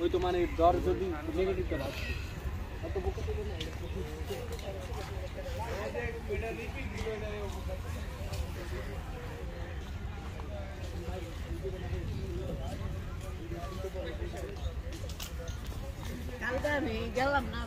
ওই তো মানে জ্বর যদি নেগেটিভ তো ভাবছি কালকে আমি গেলাম না